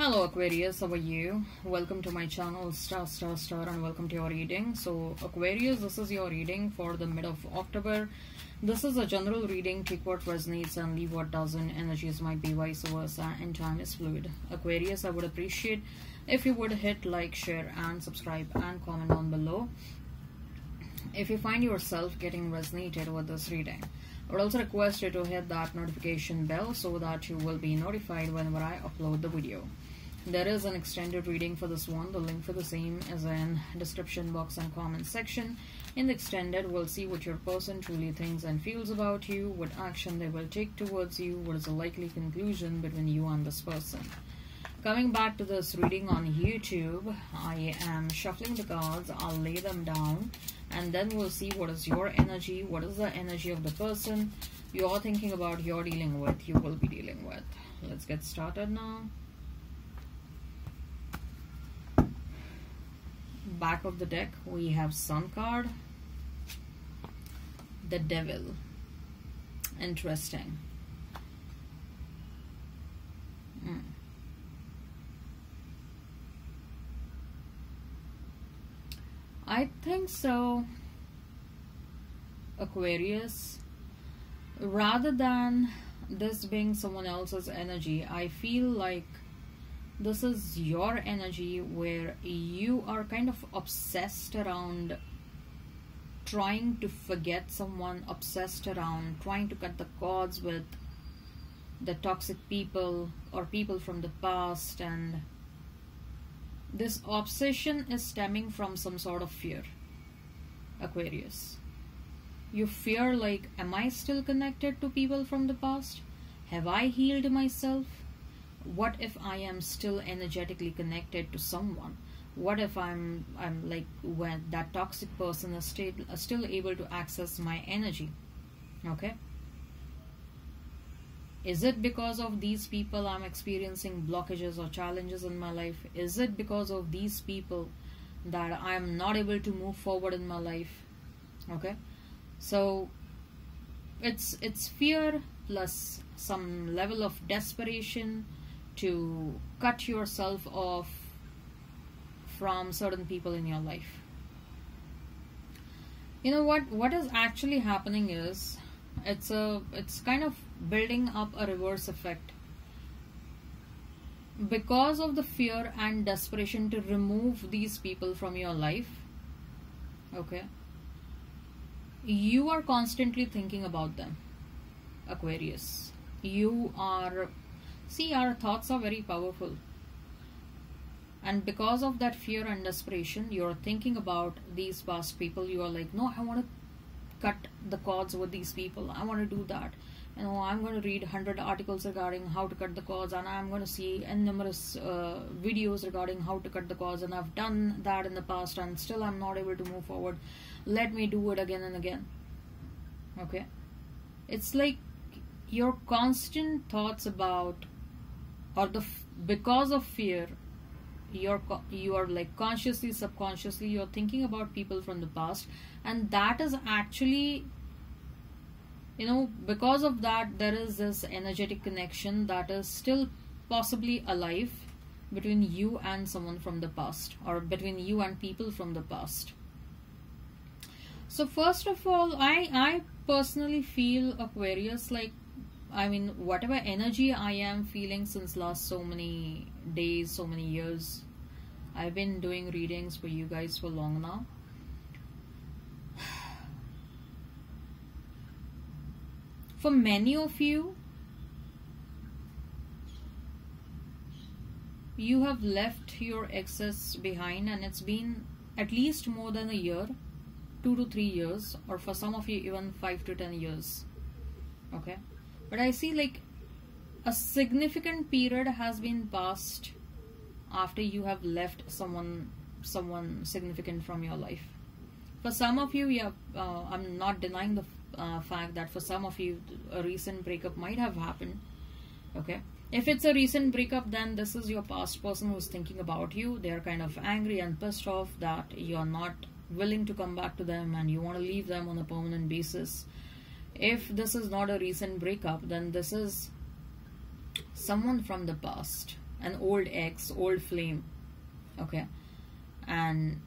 Hello Aquarius, how are you? Welcome to my channel Staar Staar Staar and welcome to your reading. So Aquarius, this is your reading for the mid of October. This is a general reading. Take what resonates and leave what doesn't. Energies might be vice versa uh, and time is fluid. Aquarius, I would appreciate if you would hit like, share and subscribe and comment down below if you find yourself getting resonated with this reading. I would also request you to hit that notification bell so that you will be notified whenever I upload the video. There is an extended reading for this one. The link for the same is in description box and comment section. In the extended, we'll see what your person truly thinks and feels about you, what action they will take towards you, what is the likely conclusion between you and this person. Coming back to this reading on YouTube, I am shuffling the cards. I'll lay them down and then we'll see what is your energy, what is the energy of the person you're thinking about, you're dealing with, you will be dealing with. Let's get started now. Back of the deck we have sun card. The devil. Interesting. Mm. I think so Aquarius. Rather than this being someone else's energy I feel like this is your energy where you are kind of obsessed around trying to forget someone obsessed around trying to cut the cords with the toxic people or people from the past and this obsession is stemming from some sort of fear aquarius. You fear like am i still connected to people from the past? Have i healed myself what if i am still energetically connected to someone? What if i'm i'm like when that toxic person is still still able to access my energy? Okay? Is it because of these people i'm experiencing blockages or challenges in my life? Is it because of these people that i'm not able to move forward in my life? Okay? So it's it's fear plus some level of desperation to cut yourself off from certain people in your life. You know what what is actually happening is it's a it's kind of building up a reverse effect. Because of the fear and desperation to remove these people from your life okay you are constantly thinking about them aquarius. You are See, our thoughts are very powerful. And because of that fear and desperation, you're thinking about these past people. You are like, no, I want to cut the cords with these people. I want to do that. You know, I'm going to read 100 articles regarding how to cut the cords, and I'm going to see numerous uh, videos regarding how to cut the cords, and I've done that in the past, and still I'm not able to move forward. Let me do it again and again. Okay? It's like your constant thoughts about or the because of fear you're you are like consciously subconsciously you're thinking about people from the past and that is actually you know because of that there is this energetic connection that is still possibly alive between you and someone from the past or between you and people from the past. So first of all i i personally feel aquarius like I mean, whatever energy I am feeling since last so many days, so many years, I've been doing readings for you guys for long now. For many of you, you have left your exes behind and it's been at least more than a year, two to three years, or for some of you, even five to ten years. Okay but I see like a significant period has been passed after you have left someone someone significant from your life. For some of you yeah uh, i'm not denying the uh, fact that for some of you a recent breakup might have happened okay? If it's a recent breakup then this is your past person who's thinking about you. They're kind of angry and pissed off that you're not willing to come back to them and you want to leave them on a permanent basis if this is not a recent breakup then this is someone from the past. An old ex old flame. Okay? And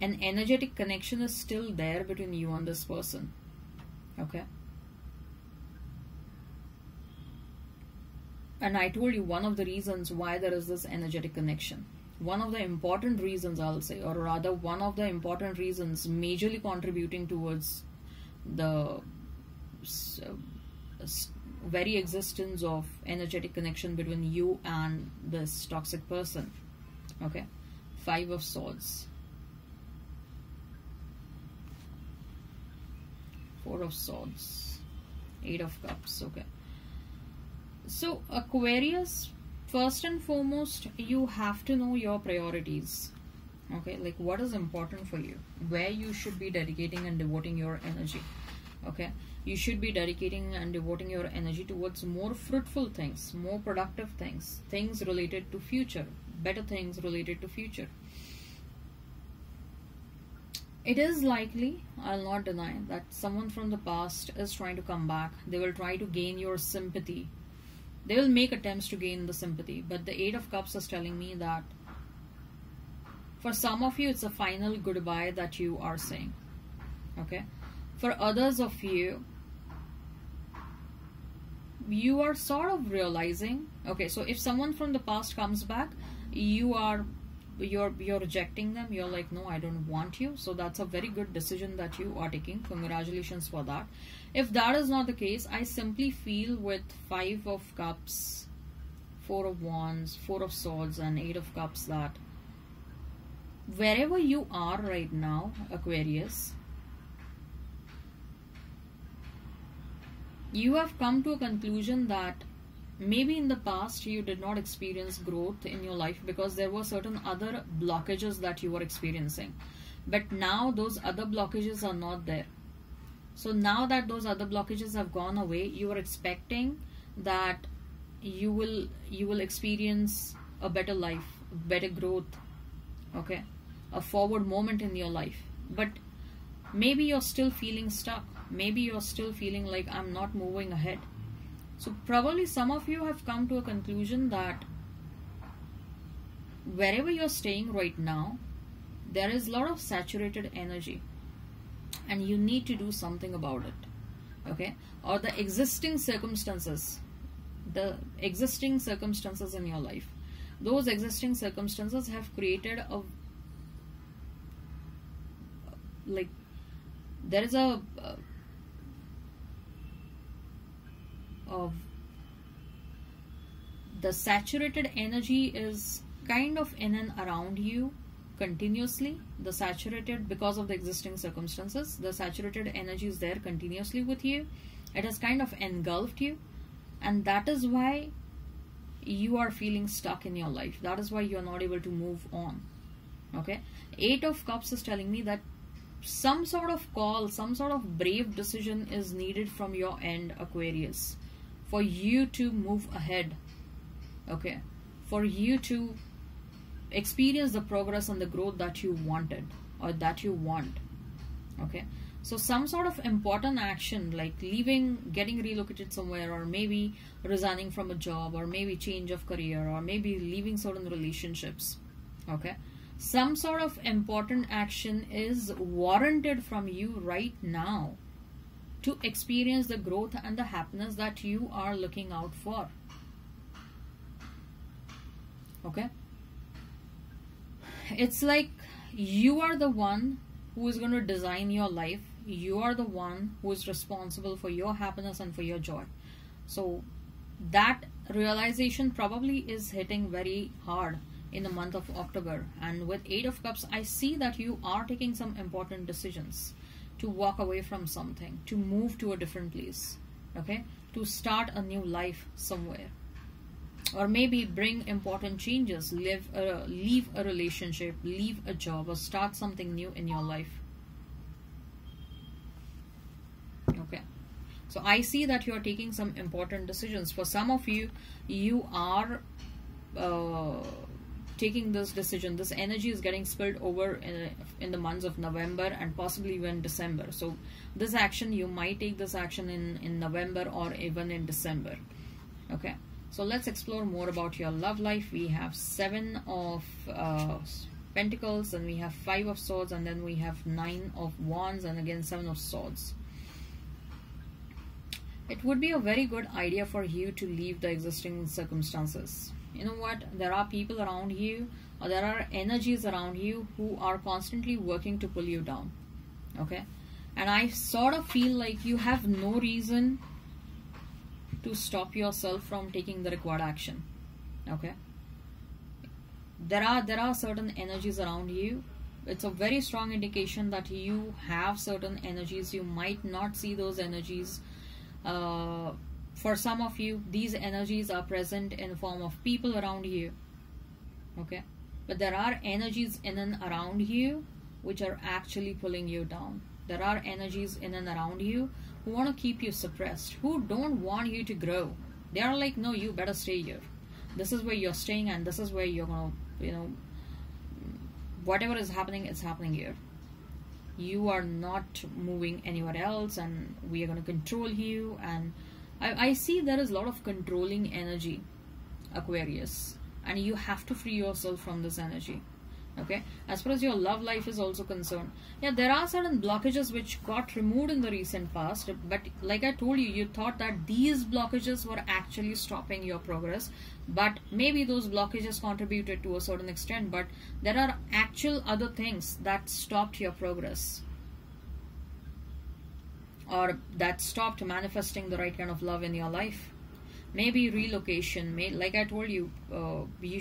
an energetic connection is still there between you and this person. Okay? And i told you one of the reasons why there is this energetic connection. One of the important reasons i'll say or rather one of the important reasons majorly contributing towards the very existence of energetic connection between you and this toxic person. Okay? Five of swords. Four of swords. Eight of cups. Okay? So aquarius first and foremost you have to know your priorities. Okay? Like what is important for you? Where you should be dedicating and devoting your energy okay? You should be dedicating and devoting your energy towards more fruitful things more productive things things related to future better things related to future. It is likely i'll not deny that someone from the past is trying to come back. They will try to gain your sympathy. They will make attempts to gain the sympathy but the eight of cups is telling me that for some of you it's a final goodbye that you are saying. Okay for others of you you are sort of realizing okay so if someone from the past comes back you are you're you're rejecting them you're like no i don't want you. So that's a very good decision that you are taking. Congratulations for that. If that is not the case i simply feel with five of cups four of wands four of swords and eight of cups that wherever you are right now aquarius you have come to a conclusion that maybe in the past you did not experience growth in your life because there were certain other blockages that you were experiencing. But now those other blockages are not there. So now that those other blockages have gone away you are expecting that you will you will experience a better life better growth okay? A forward moment in your life. But maybe you're still feeling stuck maybe you're still feeling like i'm not moving ahead so probably some of you have come to a conclusion that wherever you're staying right now, there is a lot of saturated energy and you need to do something about it. Okay? Or the existing circumstances, the existing circumstances in your life, those existing circumstances have created a like there is a, a of the saturated energy is kind of in and around you continuously. The saturated because of the existing circumstances the saturated energy is there continuously with you. It has kind of engulfed you. And that is why you are feeling stuck in your life. That is why you are not able to move on. Okay? Eight of cups is telling me that some sort of call some sort of brave decision is needed from your end aquarius for you to move ahead okay? For you to experience the progress and the growth that you wanted or that you want okay? So some sort of important action like leaving getting relocated somewhere or maybe resigning from a job or maybe change of career or maybe leaving certain relationships okay? Some sort of important action is warranted from you right now to experience the growth and the happiness that you are looking out for. Okay? It's like you are the one who is going to design your life. You are the one who is responsible for your happiness and for your joy. So that realization probably is hitting very hard in the month of October. And with Eight of Cups, I see that you are taking some important decisions to walk away from something, to move to a different place, okay? To start a new life somewhere. Or maybe bring important changes, live a, leave a relationship, leave a job, or start something new in your life. Okay. So I see that you are taking some important decisions. For some of you, you are uh, taking this decision this energy is getting spilled over in, in, the months of november and possibly even december. So this action you might take this action in in november or even in december. Okay? So let's explore more about your love life. We have seven of uh, pentacles and we have five of swords and then we have nine of wands and again seven of swords. It would be a very good idea for you to leave the existing circumstances you know what? There are people around you or there are energies around you who are constantly working to pull you down. Okay? And i sort of feel like you have no reason to stop yourself from taking the required action. Okay? There are there are certain energies around you. It's a very strong indication that you have certain energies. You might not see those energies uh, for some of you these energies are present in the form of people around you. Okay? But there are energies in and around you which are actually pulling you down. There are energies in and around you who want to keep you suppressed who don't want you to grow. They are like no you better stay here. This is where you're staying and this is where you're gonna you know whatever is happening is happening here. You are not moving anywhere else and we are going to control you and I, I see there is a lot of controlling energy aquarius and you have to free yourself from this energy okay? As far as your love life is also concerned yeah there are certain blockages which got removed in the recent past but like i told you you thought that these blockages were actually stopping your progress but maybe those blockages contributed to a certain extent but there are actual other things that stopped your progress or that stopped manifesting the right kind of love in your life. Maybe relocation may like i told you uh, you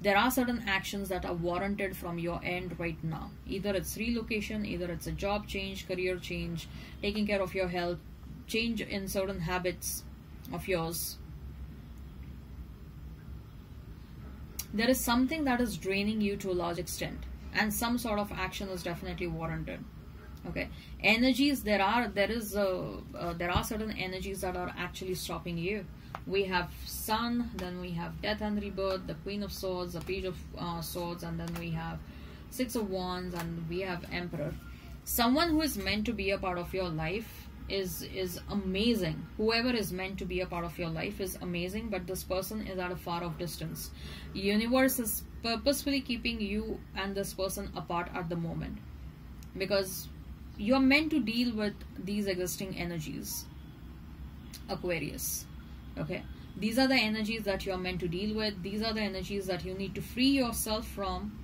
there are certain actions that are warranted from your end right now. Either it's relocation either it's a job change career change taking care of your health change in certain habits of yours. There is something that is draining you to a large extent and some sort of action is definitely warranted okay. Energies there are there is a, uh, there are certain energies that are actually stopping you. We have sun then we have death and rebirth the queen of swords the page of uh, swords and then we have six of wands and we have emperor. Someone who is meant to be a part of your life is is amazing. Whoever is meant to be a part of your life is amazing but this person is at a far off distance. Universe is purposefully keeping you and this person apart at the moment. Because you're meant to deal with these existing energies. Aquarius. Okay? These are the energies that you're meant to deal with. These are the energies that you need to free yourself from.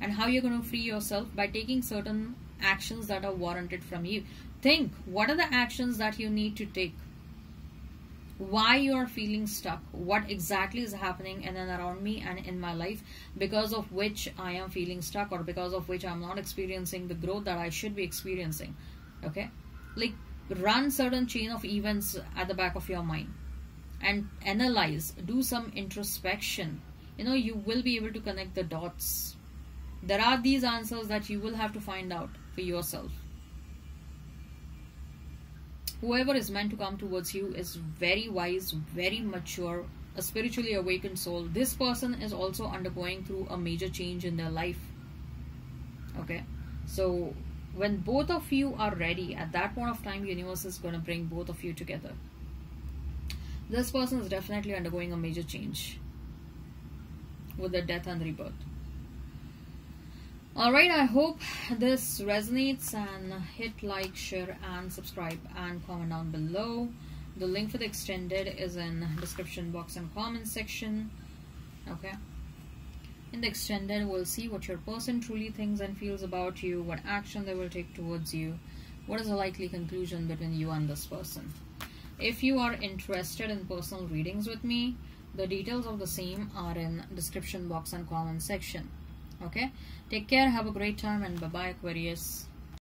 And how you're going to free yourself? By taking certain actions that are warranted from you. Think what are the actions that you need to take why you are feeling stuck what exactly is happening in and around me and in my life because of which i am feeling stuck or because of which i'm not experiencing the growth that i should be experiencing okay? Like run certain chain of events at the back of your mind and analyze do some introspection. You know you will be able to connect the dots. There are these answers that you will have to find out for yourself whoever is meant to come towards you is very wise very mature a spiritually awakened soul. This person is also undergoing through a major change in their life. Okay? So when both of you are ready at that point of time universe is going to bring both of you together. This person is definitely undergoing a major change with the death and rebirth alright I hope this resonates and hit like share and subscribe and comment down below the link for the extended is in description box and comment section okay in the extended, we'll see what your person truly thinks and feels about you, what action they will take towards you, what is the likely conclusion between you and this person. If you are interested in personal readings with me, the details of the same are in description box and comment section. Okay, take care, have a great time, and bye bye, Aquarius.